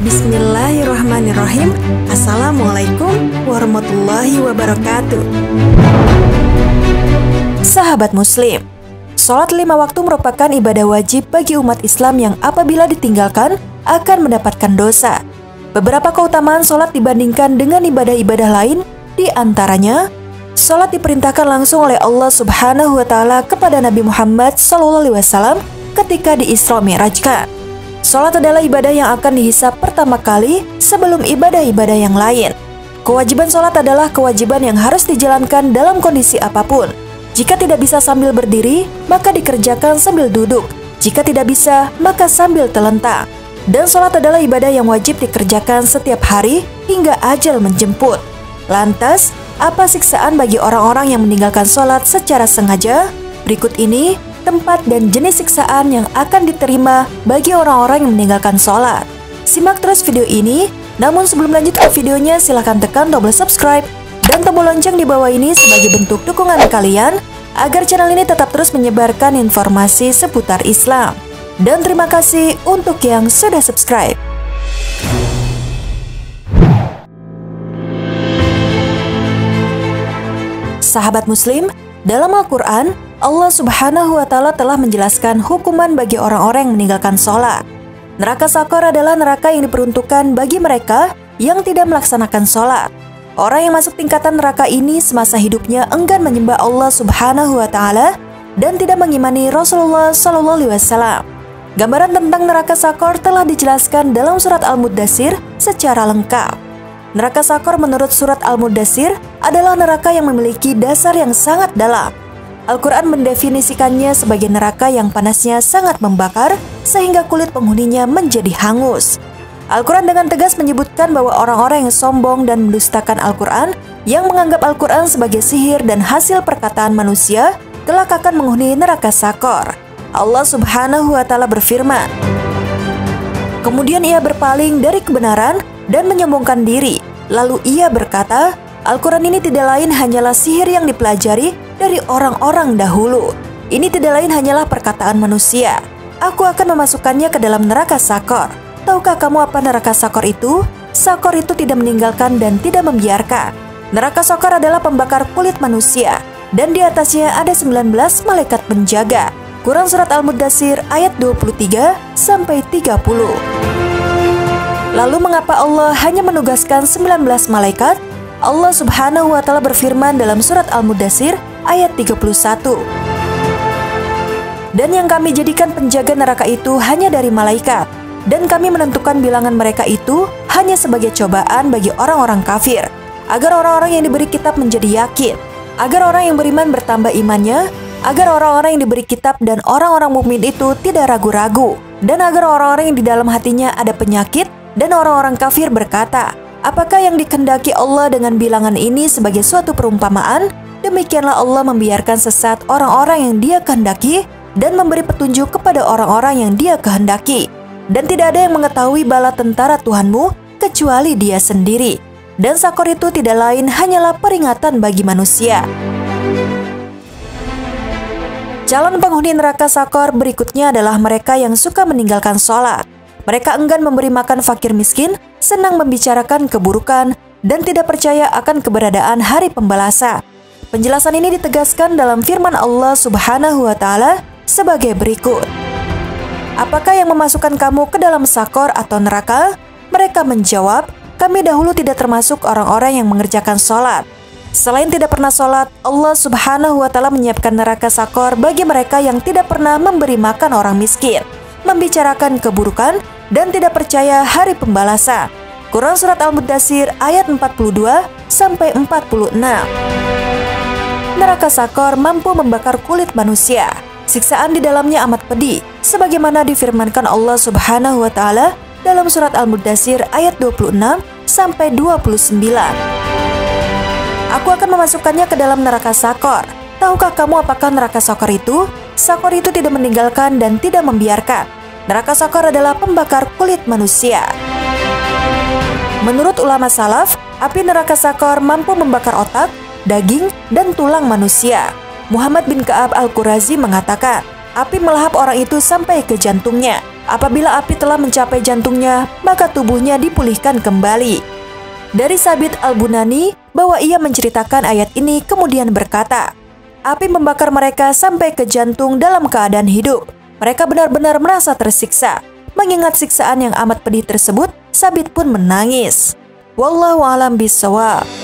Bismillahirrahmanirrahim. Assalamualaikum warahmatullahi wabarakatuh. Sahabat muslim Sholat lima waktu merupakan ibadah wajib bagi umat Islam yang apabila ditinggalkan akan mendapatkan dosa. Beberapa keutamaan sholat dibandingkan dengan ibadah-ibadah lain Di antaranya Sholat diperintahkan langsung oleh Allah Subhanahu wa Ta'ala kepada Nabi Muhammad SAW ketika di Isra Mi'rajkan. Sholat adalah ibadah yang akan dihisap pertama kali sebelum ibadah-ibadah yang lain. Kewajiban sholat adalah kewajiban yang harus dijalankan dalam kondisi apa pun. Jika tidak bisa sambil berdiri, maka dikerjakan sambil duduk. Jika tidak bisa, maka sambil telentang. Dan sholat adalah ibadah yang wajib dikerjakan setiap hari hingga ajal menjemput. Lantas, apa siksaan bagi orang-orang yang meninggalkan sholat secara sengaja? Berikut ini tempat dan jenis siksaan yang akan diterima bagi orang-orang yang meninggalkan sholat. Simak terus video ini, namun sebelum lanjut ke videonya silahkan tekan tombol subscribe dan tombol lonceng di bawah ini sebagai bentuk dukungan kalian agar channel ini tetap terus menyebarkan informasi seputar Islam. Dan terima kasih untuk yang sudah subscribe. Sahabat Muslim, dalam Al-Quran, Allah Subhanahu wa Ta'ala telah menjelaskan hukuman bagi orang-orang yang meninggalkan sholat. Neraka Sakor adalah neraka yang diperuntukkan bagi mereka yang tidak melaksanakan sholat. Orang yang masuk tingkatan neraka ini semasa hidupnya enggan menyembah Allah Subhanahu wa Ta'ala dan tidak mengimani Rasulullah Sallallahu Alaihi Wasallam. Gambaran tentang neraka Sakor telah dijelaskan dalam surat Al-Mudassir secara lengkap. Neraka Sakor menurut surat Al-Mudassir adalah neraka yang memiliki dasar yang sangat dalam Al-Quran mendefinisikannya sebagai neraka yang panasnya sangat membakar sehingga kulit penghuninya menjadi hangus. Al-Quran dengan tegas menyebutkan bahwa orang-orang yang sombong dan mendustakan Al-Quran yang menganggap Al-Quran sebagai sihir dan hasil perkataan manusia kelak akan menghuni neraka sakor. Allah subhanahu wa ta'ala berfirman, Kemudian ia berpaling dari kebenaran dan menyombongkan diri. Lalu ia berkata, Al-Quran ini tidak lain hanyalah sihir yang dipelajari dari orang-orang dahulu. Ini tidak lain hanyalah perkataan manusia. Aku akan memasukkannya ke dalam neraka sakor. Tahukah kamu apa neraka sakor itu? Sakor itu tidak meninggalkan dan tidak membiarkan. Neraka sakor adalah pembakar kulit manusia dan di atasnya ada 19 malaikat penjaga. Quran Surat Al-Mudassir ayat 23 sampai 30. Lalu mengapa Allah hanya menugaskan 19 malaikat? Allah Subhanahu wa taala berfirman dalam surat Al-Mudassir ayat 31. Dan yang kami jadikan penjaga neraka itu hanya dari malaikat, dan kami menentukan bilangan mereka itu hanya sebagai cobaan bagi orang-orang kafir, agar orang-orang yang diberi kitab menjadi yakin, agar orang yang beriman bertambah imannya, agar orang-orang yang diberi kitab dan orang-orang mukmin itu tidak ragu-ragu, dan agar orang-orang yang di dalam hatinya ada penyakit dan orang-orang kafir berkata, Apakah yang dikendaki Allah dengan bilangan ini sebagai suatu perumpamaan? Demikianlah Allah membiarkan sesat orang-orang yang dia kehendaki dan memberi petunjuk kepada orang-orang yang dia kehendaki. Dan tidak ada yang mengetahui bala tentara Tuhanmu kecuali dia sendiri. Dan sakor itu tidak lain hanyalah peringatan bagi manusia. Calon penghuni neraka sakor berikutnya adalah mereka yang suka meninggalkan sholat. Mereka enggan memberi makan fakir miskin, senang membicarakan keburukan, dan tidak percaya akan keberadaan hari pembalasan. Penjelasan ini ditegaskan dalam firman Allah Subhanahu wa taala sebagai berikut. Apakah yang memasukkan kamu ke dalam sakor atau neraka? Mereka menjawab, kami dahulu tidak termasuk orang-orang yang mengerjakan sholat. Selain tidak pernah sholat, Allah subhanahu wa ta'ala menyiapkan neraka sakor bagi mereka yang tidak pernah memberi makan orang miskin, membicarakan keburukan, dan tidak percaya hari pembalasan. Quran Surat Al-Mudassir ayat 42 sampai 46 neraka Sakor mampu membakar kulit manusia. Siksaan di dalamnya amat pedih, sebagaimana difirmankan Allah Subhanahu wa taala dalam surat Al-Mudassir ayat 26 sampai 29. Aku akan memasukkannya ke dalam neraka Sakor. Tahukah kamu apakah neraka Sakor itu? Sakor itu tidak meninggalkan dan tidak membiarkan. Neraka Sakor adalah pembakar kulit manusia. Menurut ulama salaf, api neraka Sakor mampu membakar otak, daging, dan tulang manusia. Muhammad bin Ka'ab Al-Qurazi mengatakan, api melahap orang itu sampai ke jantungnya. Apabila api telah mencapai jantungnya, maka tubuhnya dipulihkan kembali. Dari Sabit Al-Bunani, bahwa ia menceritakan ayat ini kemudian berkata, Api membakar mereka sampai ke jantung dalam keadaan hidup. Mereka benar-benar merasa tersiksa. Mengingat siksaan yang amat pedih tersebut, Sabit pun menangis. Wallahu alam bisawab.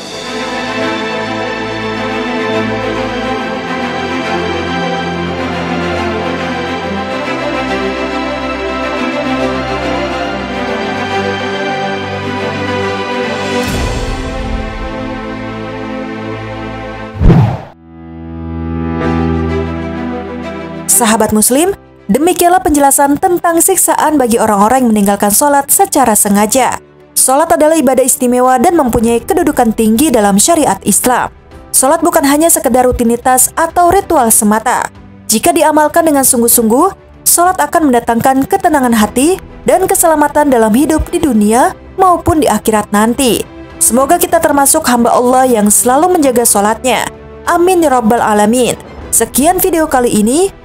Sahabat Muslim, demikianlah penjelasan tentang siksaan bagi orang-orang yang meninggalkan sholat secara sengaja. Sholat adalah ibadah istimewa dan mempunyai kedudukan tinggi dalam syariat Islam. Sholat bukan hanya sekedar rutinitas atau ritual semata. Jika diamalkan dengan sungguh-sungguh, sholat akan mendatangkan ketenangan hati dan keselamatan dalam hidup di dunia maupun di akhirat nanti. Semoga kita termasuk hamba Allah yang selalu menjaga sholatnya. Amin ya Rabbal Alamin. Sekian video kali ini.